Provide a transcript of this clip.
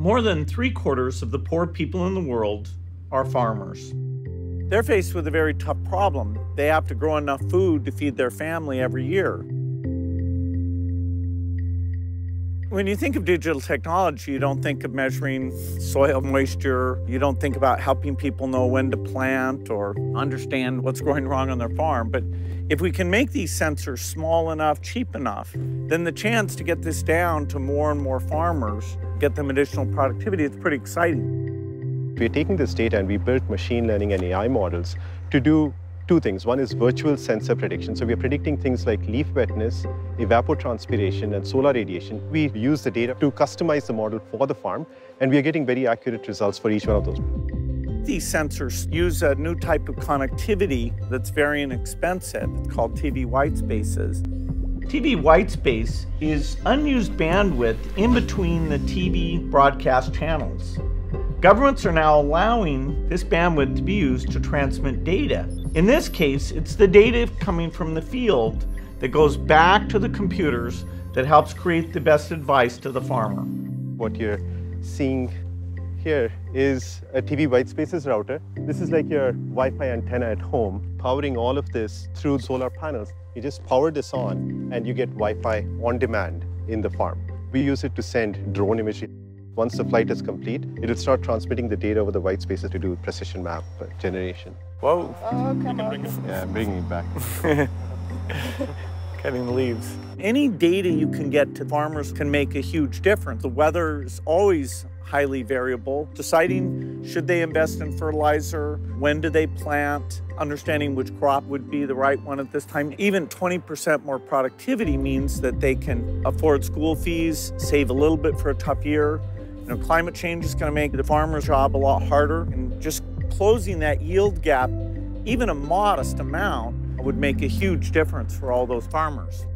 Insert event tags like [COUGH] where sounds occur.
More than three quarters of the poor people in the world are farmers. They're faced with a very tough problem. They have to grow enough food to feed their family every year. When you think of digital technology, you don't think of measuring soil moisture. You don't think about helping people know when to plant or understand what's going wrong on their farm. But if we can make these sensors small enough, cheap enough, then the chance to get this down to more and more farmers, get them additional productivity, it's pretty exciting. We're taking this data and we built machine learning and AI models to do two things. One is virtual sensor prediction. So we're predicting things like leaf wetness, evapotranspiration, and solar radiation. We use the data to customize the model for the farm, and we are getting very accurate results for each one of those. These sensors use a new type of connectivity that's very inexpensive. It's called TV white spaces. TV white space is unused bandwidth in between the TV broadcast channels. Governments are now allowing this bandwidth to be used to transmit data. In this case, it's the data coming from the field that goes back to the computers that helps create the best advice to the farmer. What you're seeing here is a TV white spaces router. This is like your Wi-Fi antenna at home, powering all of this through solar panels. You just power this on and you get Wi-Fi on demand in the farm. We use it to send drone imagery. Once the flight is complete, it'll start transmitting the data over the white spaces to do precision map generation. Whoa. Oh, come on. Yeah, I'm bringing it back. [LAUGHS] Cutting the leaves. Any data you can get to farmers can make a huge difference. The weather is always highly variable. Deciding should they invest in fertilizer, when do they plant, understanding which crop would be the right one at this time. Even 20% more productivity means that they can afford school fees, save a little bit for a tough year, you know, climate change is going to make the farmer's job a lot harder, and just closing that yield gap, even a modest amount, would make a huge difference for all those farmers.